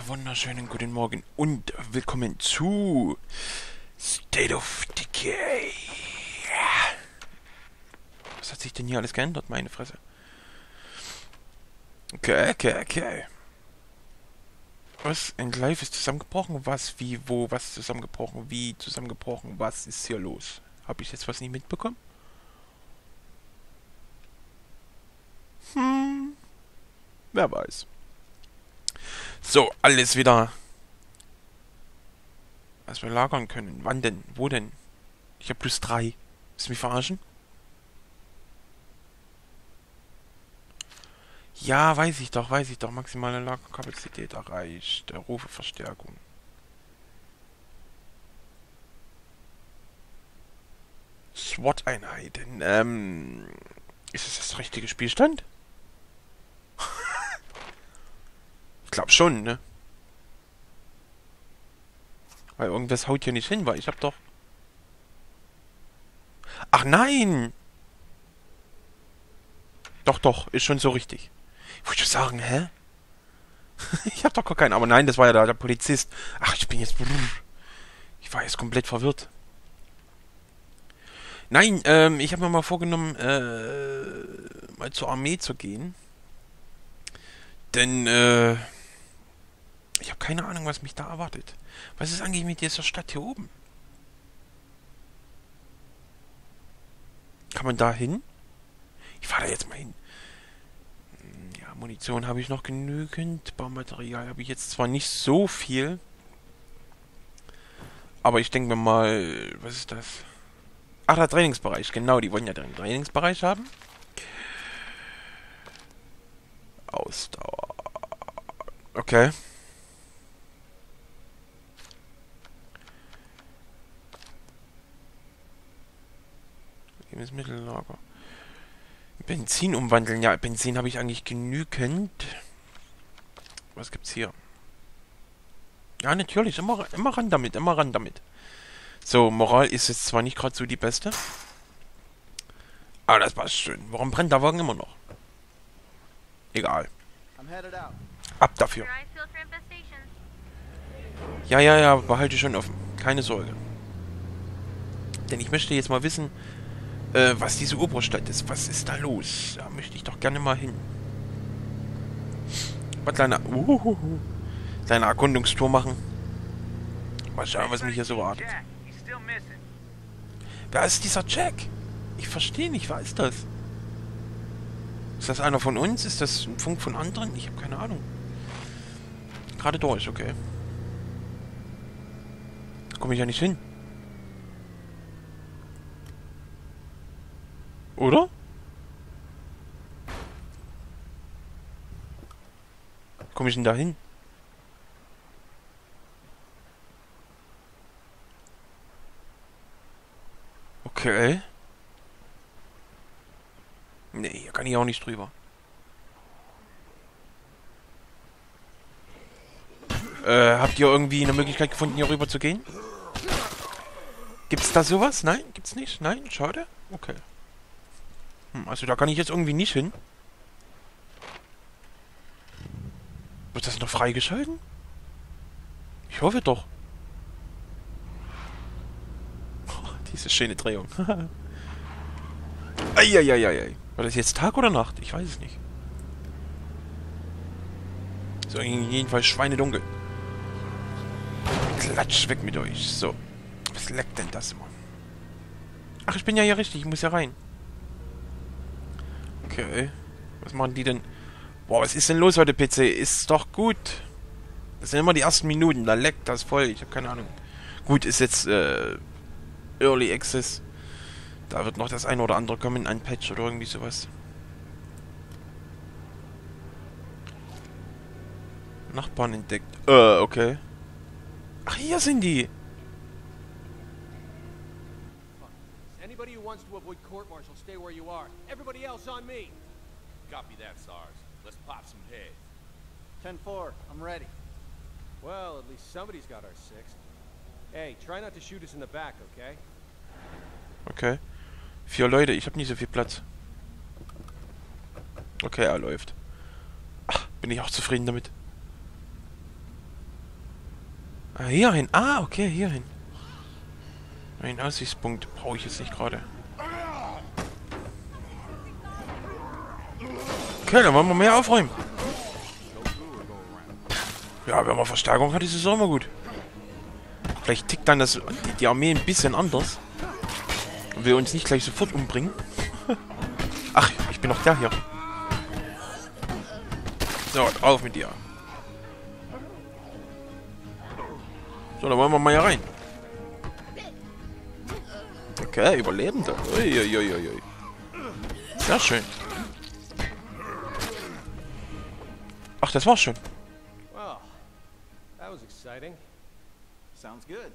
Wunderschönen guten Morgen und willkommen zu State of Decay. Was hat sich denn hier alles geändert, meine Fresse? Okay, okay, okay. Was? Ein Live ist zusammengebrochen? Was? Wie? Wo? Was zusammengebrochen? Wie? Zusammengebrochen? Was ist hier los? Habe ich jetzt was nicht mitbekommen? Hm. Wer weiß. So, alles wieder. Was wir lagern können. Wann denn? Wo denn? Ich habe plus drei. Willst du mich verarschen? Ja, weiß ich doch, weiß ich doch. Maximale Lagerkapazität erreicht. Der Rufe Verstärkung. SWAT-Einheiten. Ähm, ist das das richtige Spielstand? Glaube schon, ne? Weil irgendwas haut hier nicht hin, weil ich hab doch... Ach nein! Doch, doch, ist schon so richtig. Ich wollte sagen, hä? ich hab doch gar keinen, aber nein, das war ja der, der Polizist. Ach, ich bin jetzt... Ich war jetzt komplett verwirrt. Nein, ähm, ich habe mir mal vorgenommen, äh, mal zur Armee zu gehen. Denn, äh, ich habe keine Ahnung, was mich da erwartet. Was ist eigentlich mit dieser Stadt hier oben? Kann man da hin? Ich fahre da jetzt mal hin. Hm, ja, Munition habe ich noch genügend. Baumaterial habe ich jetzt zwar nicht so viel. Aber ich denke mir mal, was ist das? Ach, der Trainingsbereich. Genau, die wollen ja den Trainingsbereich haben. Ausdauer. Okay. Lebensmittellager. Benzin umwandeln. Ja, Benzin habe ich eigentlich genügend. Was gibt's hier? Ja, natürlich. Immer, immer ran damit. Immer ran damit. So, Moral ist jetzt zwar nicht gerade so die beste. Aber das passt schön. Warum brennt der Wagen immer noch? Egal. Ab dafür. Ja, ja, ja, behalte schon offen. Keine Sorge. Denn ich möchte jetzt mal wissen, äh, was diese Oberstadt ist. Was ist da los? Da möchte ich doch gerne mal hin. Mal kleine, uh, kleine Erkundungstour machen. Mal schauen, was mich hier so wartet. Wer ist dieser Jack? Ich verstehe nicht, wer ist das? Ist das einer von uns? Ist das ein Funk von anderen? Ich habe keine Ahnung. Gerade durch, okay. Da komme ich ja nicht hin. Oder? Komme ich denn da hin? Okay. Nee, hier kann ich auch nicht drüber. Äh, habt ihr irgendwie eine Möglichkeit gefunden, hier rüber zu gehen? Gibt's da sowas? Nein? Gibt's nicht? Nein? Schade? Okay. Hm, also da kann ich jetzt irgendwie nicht hin. Wird das noch freigeschalten? Ich hoffe doch. Oh, diese schöne Drehung. Eieieiei. War das jetzt Tag oder Nacht? Ich weiß es nicht. So, jedenfalls schweinedunkel. Klatsch, weg mit euch. So. Was leckt denn das immer? Ach, ich bin ja hier richtig. Ich muss ja rein. Okay. Was machen die denn? Boah, was ist denn los heute, PC? Ist doch gut. Das sind immer die ersten Minuten. Da leckt das voll. Ich habe keine Ahnung. Gut, ist jetzt äh, Early Access. Da wird noch das eine oder andere kommen. Ein Patch oder irgendwie sowas. Nachbarn entdeckt. Äh, okay. Ach, hier sind die. Anybody who wants to avoid court martial, stay where you are. Everybody else on me. Copy that, SARS. Let's pop some heads. 10-4, I'm ready. Well, at least somebody's got our sixth. Hey, try not to shoot us in the back, okay? Okay. Vier Leute, ich habe nicht so viel Platz. Okay, er läuft. Ach, bin ich auch zufrieden damit. Ah, hier hin. Ah, okay, hier hin. Ein Aussichtspunkt brauche ich jetzt nicht gerade. Okay, dann wollen wir mehr aufräumen. Ja, wenn man Verstärkung hat, ist es auch immer gut. Vielleicht tickt dann das, die Armee ein bisschen anders. Und will uns nicht gleich sofort umbringen. Ach, ich bin noch der hier. So, drauf mit dir. So, dann wollen wir mal hier rein. Okay, Überlebende. Uiuiuiui. Sehr schön. Ach, das war's schon. Well, that was exciting. Sounds good.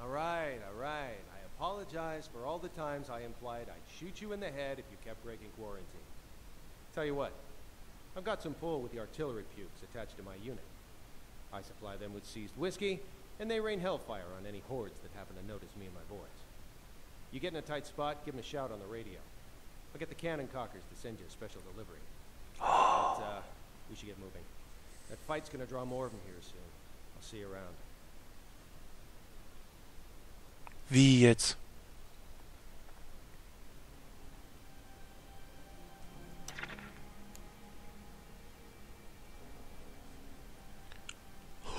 All right, all right. I apologize for all the times I implied I'd shoot you in the head if you kept breaking quarantine. Tell you what, I've got some pull with the artillery pukes attached to my unit. I supply them with seized whiskey, and they rain hellfire on any hordes that happen to notice me and my boys. You get in a tight spot, give them a shout on the radio. I'll get the cannon cockers to send you a special delivery. but, uh, we should get moving. That fight's gonna draw more of them here soon. I'll see you around. Wie jetzt?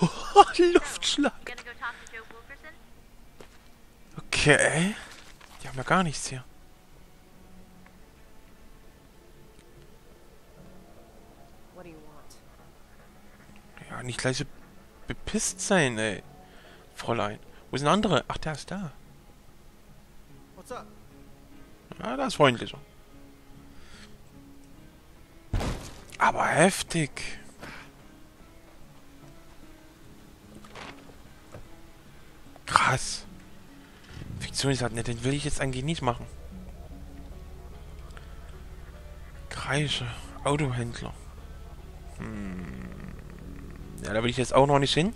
Luftschlag. Okay. Die haben ja gar nichts hier. What do you Ja, nicht gleich so bepisst sein, ey. Fräulein. Wo ist ein anderer? Ach, der ist da. What's up? Ja, das ist freundlicher. Aber heftig. Krass. Fiktionsatnet, den will ich jetzt eigentlich nicht machen. Kreische, Autohändler. Hm. Ja, da will ich jetzt auch noch nicht hin.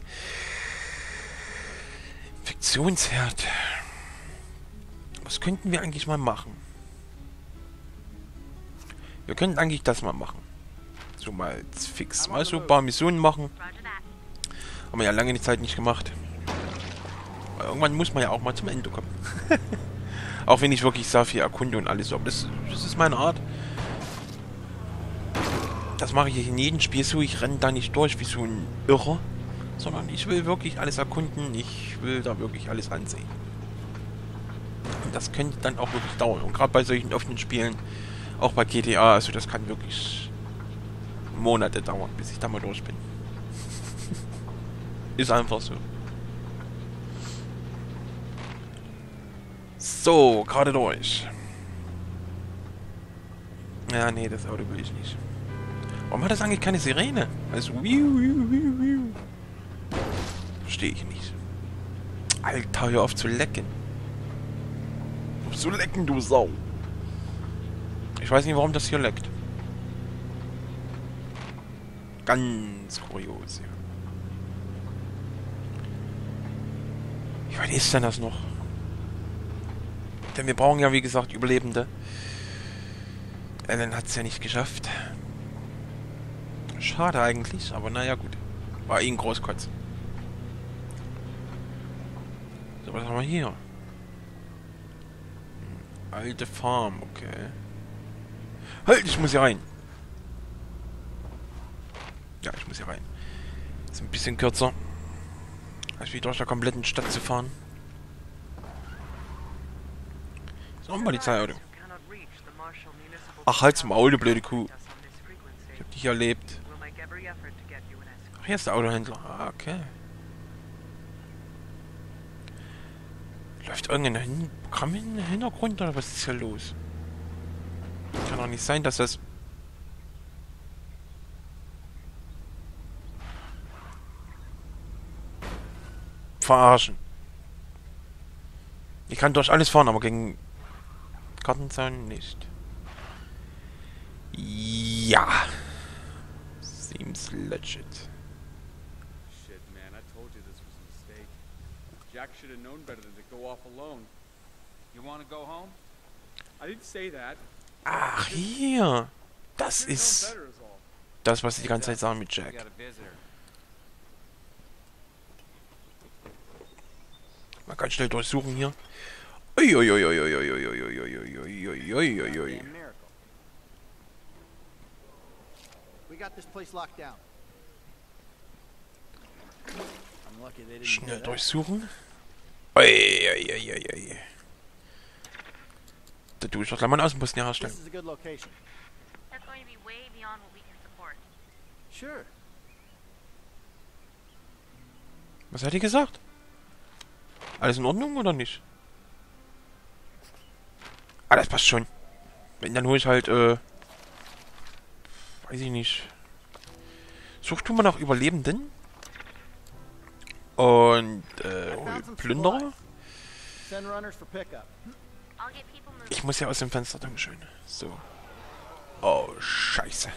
Fiktionsherd. Was könnten wir eigentlich mal machen? Wir könnten eigentlich das mal machen. So mal fix. Mal so ein paar Missionen machen. Haben wir ja lange die Zeit nicht gemacht. Aber irgendwann muss man ja auch mal zum Ende kommen. auch wenn ich wirklich viel erkunde und alles so. Aber das, das ist meine Art. Das mache ich in jedem Spiel so. Ich renne da nicht durch wie so ein Irrer. Sondern ich will wirklich alles erkunden. Ich will da wirklich alles ansehen. Und das könnte dann auch wirklich dauern. Und gerade bei solchen offenen Spielen, auch bei GTA, also das kann wirklich Monate dauern, bis ich da mal durch bin. Ist einfach so. So, gerade durch. Ja, nee, das Auto will ich nicht. Warum hat das eigentlich keine Sirene? Also. Verstehe ich nicht. Alter, hör auf zu lecken. Auf zu lecken, du Sau. Ich weiß nicht, warum das hier leckt. Ganz kurios, ja. Wie weit ist denn das noch? Denn wir brauchen ja, wie gesagt, Überlebende. Ellen hat es ja nicht geschafft. Schade eigentlich, aber naja, gut. War eh ein Großkotz. So, was haben wir hier? Hm, Alte Farm, okay. Halt, ich muss hier rein. Ja, ich muss hier rein. Ist ein bisschen kürzer. Als wie durch der kompletten Stadt zu fahren. Ist auch ein Polizeiauto. Ach, halt's Maul, du blöde Kuh. Ich hab dich erlebt. Ach, hier ist der Autohändler. Ah, okay. Läuft irgendein Hin Programm im Hintergrund oder was ist hier los? Kann doch nicht sein, dass das... Verarschen. Ich kann durch alles fahren, aber gegen Gartenzaun nicht. Ja. Seems legit. Shit, man, I told you this was a mistake. Jack should have known better than to go off alone. You want to go home? I didn't say that. Ach, hier. Das ist das, was ich die ganze Zeit sage mit Jack. visitor. ganz schnell durchsuchen hier. Uiuiuiuiuiuiuiuiuiuiuiuiui. Damn miracle. We got this place locked down. I'm lucky they didn't Schnell durchsuchen. Uiuiuiui. Da tue ich doch gleich mal einen Außenposten This herstellen. Was hat die gesagt? Alles in Ordnung oder nicht? Ah, das passt schon. Wenn, dann hole ich halt, äh... Weiß ich nicht. Sucht du mal nach Überlebenden? Und, äh, Plünderer? Ich muss ja aus dem Fenster, Dankeschön. So. Oh, scheiße.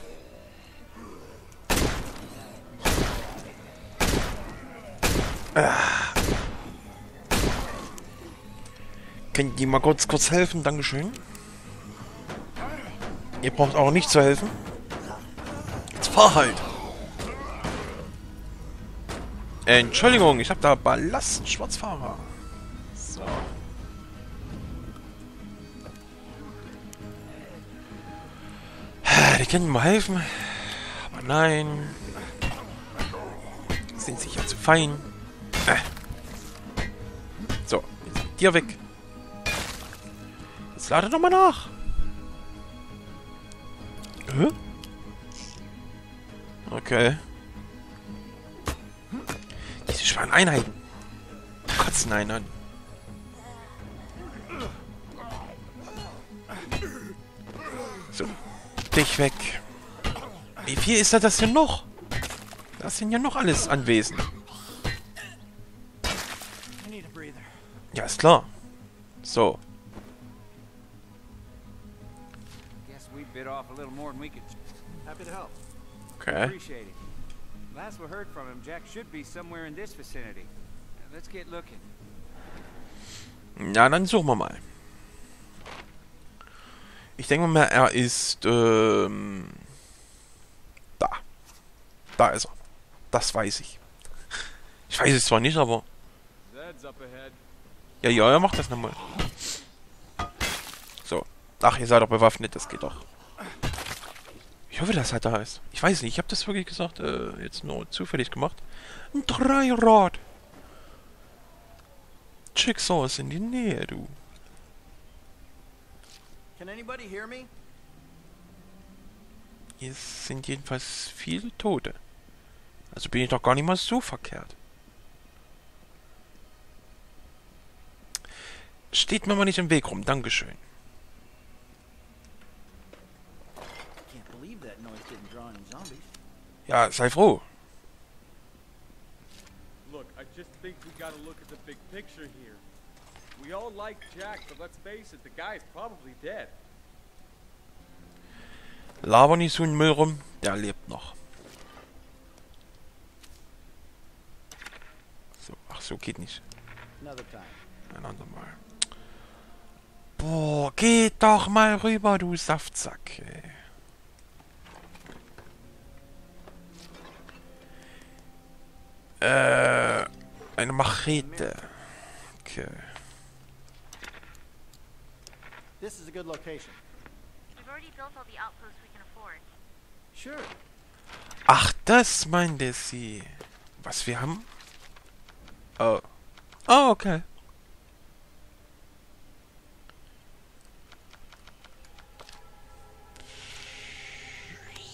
Ah. Könnt ihr mal kurz, kurz helfen? Dankeschön. Ihr braucht auch nicht zu helfen. Jetzt fahr halt. Entschuldigung, ich habe da Ballast, Schwarzfahrer. So. Die können mir helfen. Aber nein. Sind sicher zu fein. Äh. So, jetzt mit dir weg. Jetzt lade doch mal nach. Hä? Okay waren Einheiten. Kotzen Einheiten. Ne? So, dich weg. Wie viel ist das denn noch? Das sind ja noch alles anwesend. Ja, ist klar. So. Okay. Last we heard from him, Jack should be somewhere in this vicinity. Uh, Let's get looking. Ja, dann suchen wir mal. Ich denke mal, er ist, ähm, da. Da ist er. Das weiß ich. Ich weiß es zwar nicht, aber... Zed's up ahead. Ja, ja, er macht das nochmal. So. Ach, ihr seid doch bewaffnet, das geht doch. Ich hoffe, dass er da ist. Ich weiß nicht, ich habe das wirklich gesagt, äh, jetzt nur zufällig gemacht. Ein Dreirad. Jigsaw ist in die Nähe, du. Can anybody hear me? Hier sind jedenfalls viele Tote. Also bin ich doch gar nicht mal so verkehrt. Steht mir mal nicht im Weg rum, Dankeschön. Can't believe that noise didn't draw any zombies. Ja, sei froh. Look, I just think we gotta look at the big picture here. We all like Jack, but let's face it, the guy's probably dead. Laber nicht so einen Müll rum, der lebt noch. So, ach so, geht nicht. Another time. Ein andermal. Boah, geht doch mal rüber, du Saftsack, ey. Äh, eine Machete. Okay. This is a good location. We've already built all the outposts we can afford. Sure. Ach, das meinte sie. Was wir haben? Oh. Oh, okay.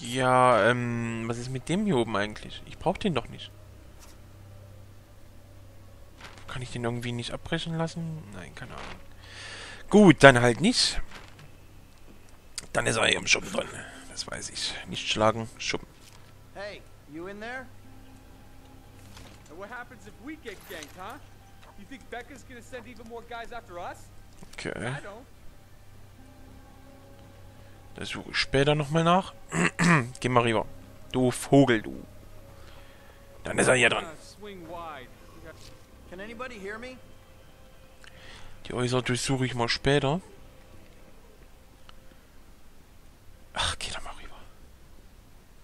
Ja, ähm, was ist mit dem hier oben eigentlich? Ich brauche den doch nicht. Kann ich den irgendwie nicht abbrechen lassen? Nein, keine Ahnung. Gut, dann halt nicht. Dann ist er hier im Schuppen drin. Das weiß ich. Nicht schlagen, Schuppen. Hey, you in there? And what happens if we get ganked, huh? You think Becca's gonna send even more guys after us? Okay. I don't. Da suche ich später nochmal nach. Geh mal rüber. Du Vogel, du. Dann ist er hier dran. Swing wide. We got- Can anybody hear me? Die Häuser durchsuche ich mal später. Ach, geh da mal rüber.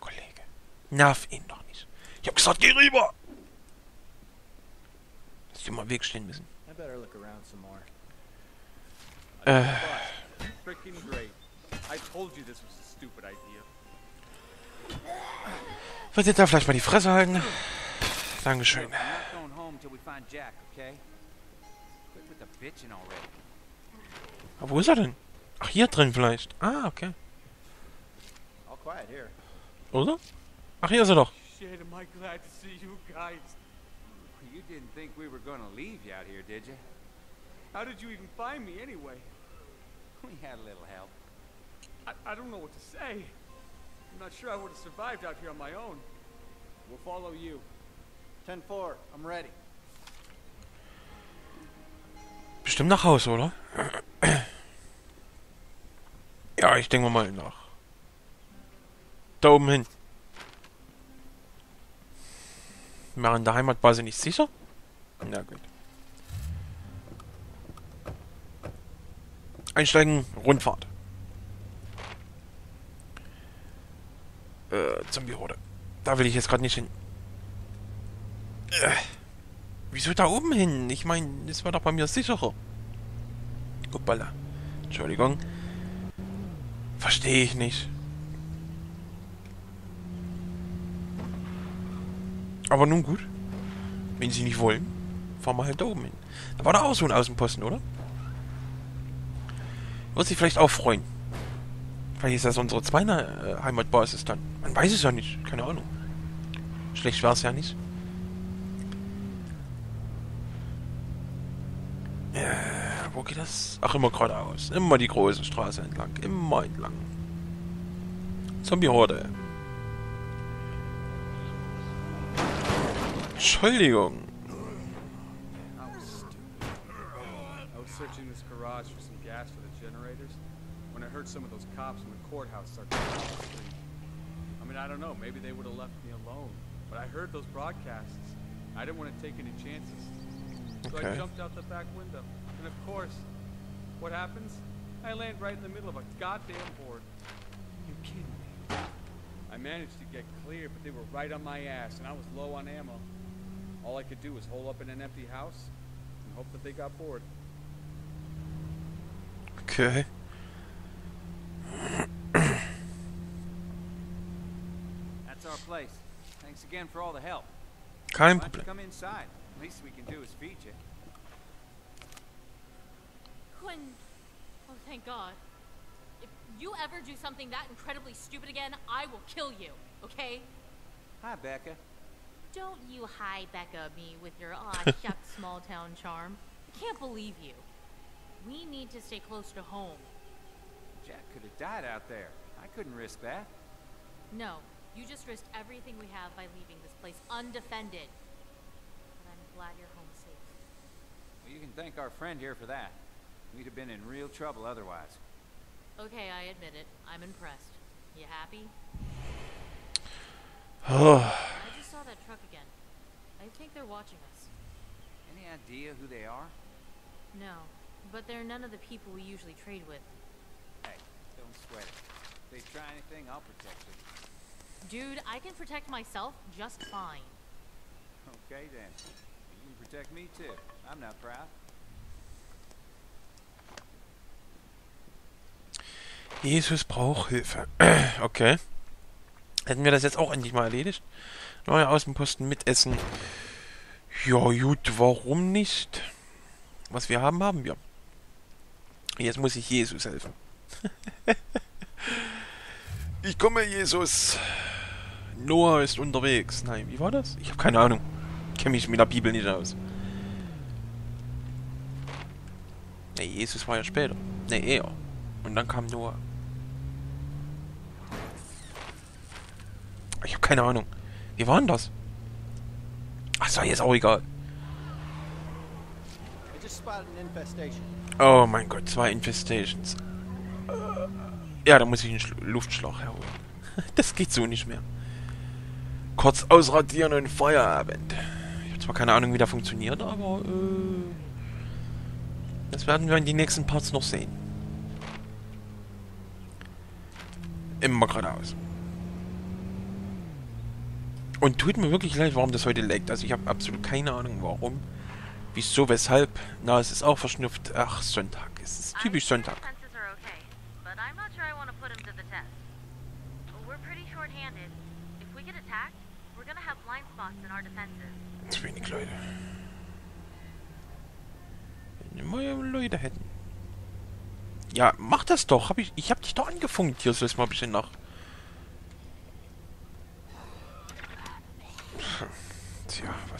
Kollege. Nerv ihn doch nicht. Ich hab gesagt, geh rüber! Dass die mal Weg stehen müssen. Äh, wird ihr da vielleicht mal die Fresse halten? Dankeschön. Look, I'm not going home till we find Jack, okay? Quit with the bitching already. Aber wo ist er denn? Ach, hier drin vielleicht. Ah, okay. All quiet here. Oder? Ach, hier ist er doch. Shit, am I glad to see you guys. You didn't think we were gonna leave you out here, did you? How did you even find me anyway? We had a little help. I, I don't know what to say. I'm not sure I would have survived out here on my own. We'll follow you. 10-4, I'm ready. Bestimmt nach Hause, oder? Ja, ich denke mal nach. Da oben hin. War in der Heimatbase nicht sicher? Na gut. Einsteigen, Rundfahrt. Äh, Zombie-Horde. Da will ich jetzt gerade nicht hin. Äh, wieso da oben hin? Ich meine, das war doch bei mir sicherer. Hoppala. Entschuldigung. Verstehe ich nicht. Aber nun gut. Wenn sie nicht wollen, fahren wir halt da oben hin. Da war da auch so ein Außenposten, oder? Wird sich vielleicht auch freuen. Vielleicht ist das unsere zweite äh, Heimatbasis dann. Man weiß es ja nicht. Keine Ahnung. Schlecht war es ja nicht. Äh, wo geht das? Ach, immer geradeaus. Immer die große Straße entlang. Immer entlang. Zombie-Horde. Entschuldigung. I. I searching this garage for some gas for the generators when I heard some of those cops from the courthouse start coming down the street. I mean, I don't know, maybe they would have left me alone. But I heard those broadcasts. I didn't want to take any chances. So I Okay. jumped out the back window. And of course, what happens? I land right in the middle of a goddamn horde. You kidding me? I managed to get clear, but they were right on my ass, and I was low on ammo. All I could do was hole up in an empty house and hope that they got bored. Okay. That's our place. Thanks again for all the help. Kein Why don't you come inside? Least we can do is feed you. Quinn. Oh, thank God. If you ever do something that incredibly stupid again, I will kill you, okay? Hi, Becca. Don't you hi Becca me with your aw shuck small town charm. I can't believe you. We need to stay close to home. Jack could have died out there. I couldn't risk that. No, you just risked everything we have by leaving this place undefended. But I'm glad you're home safe. Well, you can thank our friend here for that. We'd have been in real trouble otherwise. Okay, I admit it. I'm impressed. You happy? Oh, I just saw that truck again. I think they're watching us. Any idea who they are? No, but they're none of the people we usually trade with. Hey, don't sweat it. If they try anything, I'll protect you. Dude, I can protect myself just fine. Okay then. You can protect me too. I'm not proud. Jesus braucht Hilfe. Okay. Hätten wir das jetzt auch endlich mal erledigt? Neue Außenposten mit Essen. Ja, gut, warum nicht? Was wir haben, haben wir. Jetzt muss ich Jesus helfen. ich komme, Jesus. Noah ist unterwegs. Nein, wie war das? Ich habe keine Ahnung. Kenne mich mit der Bibel nicht aus. Nee, Jesus war ja später. Nee, eher. Und dann kam Noah. Ich habe keine Ahnung. Wie war denn das? Ach so, jetzt auch egal. Oh mein Gott, zwei Infestations. Äh, Ja, da muss ich einen Schlu Luftschlag herholen. Das geht so nicht mehr. Kurz ausradieren und Feierabend. Ich habe zwar keine Ahnung, wie der funktioniert, aber äh, das werden wir in den nächsten Parts noch sehen. Immer geradeaus. Und tut mir wirklich leid, warum das heute leckt. Also ich habe absolut keine Ahnung, warum. Wieso, weshalb? Na, es ist auch verschnupft. Ach, Sonntag. Es ist typisch Sonntag. Zu wenig Leute. Wenn wir Leute hätten. Ja, mach das doch. Hab ich, ich hab dich doch angefunkt. Hier sollst mal ein bisschen nach.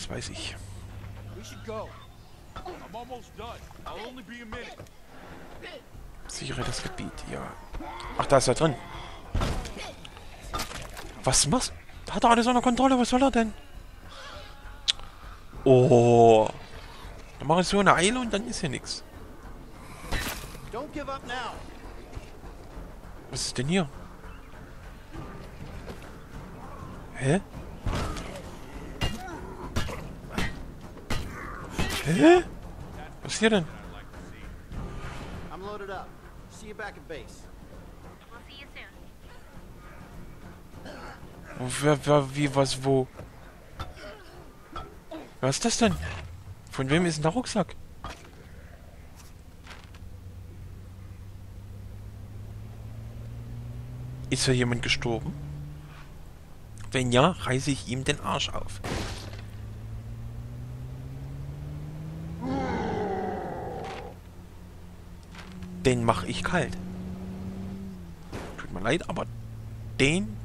Was weiß ich. Sichere das Gebiet, ja. Ach, da ist er drin. Was machst Hat er alles unter Kontrolle? Was soll er denn? Oh. Dann mache ich so eine Eile und dann ist hier nichts. Was ist denn hier? Hä? Hä? Was ist hier denn? I'm loaded up. See you back at base. We'll see you soon. Wo, wer, wer, wie, was, wo? Was ist das denn? Von wem ist denn der Rucksack? Ist hier jemand gestorben? Wenn ja, reiße ich ihm den Arsch auf. Den mache ich kalt. Tut mir leid, aber den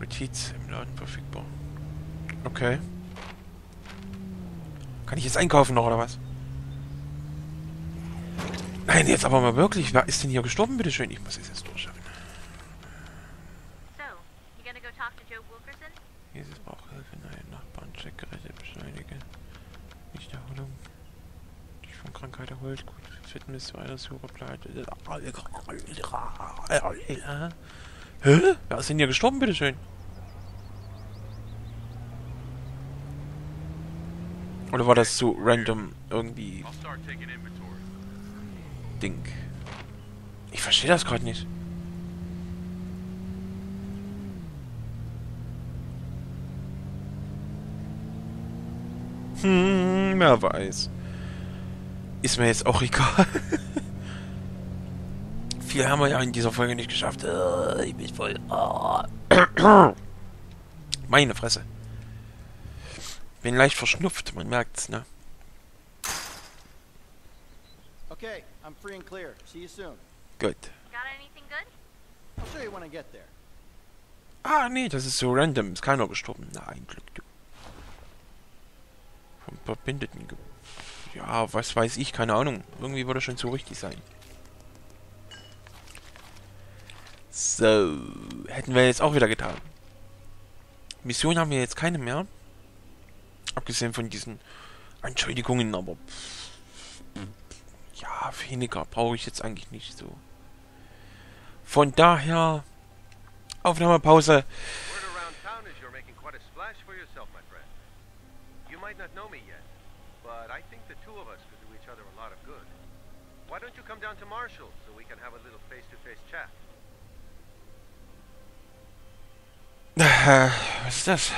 Notiz im Laden verfügbar. Okay. Kann ich jetzt einkaufen noch, oder was? Nein, jetzt aber mal wirklich. Wer ist denn hier gestorben, bitteschön? Ich muss es jetzt durchschaffen. So, you gonna go talk to Joe Wilkerson? Jesus braucht Hilfe. Nein, Nachbarn, check, Geräte, beschleunige. Nicht Erholung. Dich von Krankheit erholt. Gut, Fitness, weiter Suche bleibt. Hä? Wer ist denn hier gestorben, bitteschön? Oder war das so random irgendwie. Ding? Ich verstehe das gerade nicht. Hm, wer weiß. Ist mir jetzt auch egal. Viel haben wir ja in dieser Folge nicht geschafft. Äh, Ich bin voll. Ah. Meine Fresse. Bin leicht verschnupft, man merkt's, ne? Okay, I'm free and clear. See you soon. Gut. Got anything good? I'll show you when I get there. Ah, nee, das ist so random. Ist keiner gestorben. Na, ein Glück, du. Vom Verbündeten. Ja, was weiß ich, keine Ahnung. Irgendwie würde schon so richtig sein. So, hätten wir jetzt auch wieder getan. Mission haben wir jetzt keine mehr. Abgesehen von diesen Entschuldigungen, aber... Ja, weniger brauche ich jetzt eigentlich nicht so. Von daher... Aufnahmepause. You might not know me yet, but I think the two of us could do each other a lot of good. Why don't you come down to Marshall so we can have a little face-to-face chat? Äh, was ist das?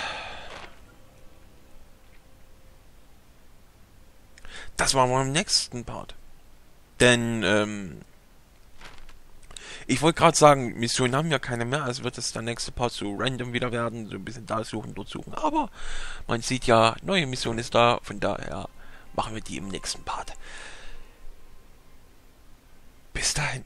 Das machen wir im nächsten Part. Denn, ähm, ich wollte gerade sagen, Missionen haben ja keine mehr, also wird es der nächste Part so random wieder werden, so ein bisschen da suchen, dort suchen. Aber man sieht ja, neue Mission ist da, von daher machen wir die im nächsten Part. Bis dahin.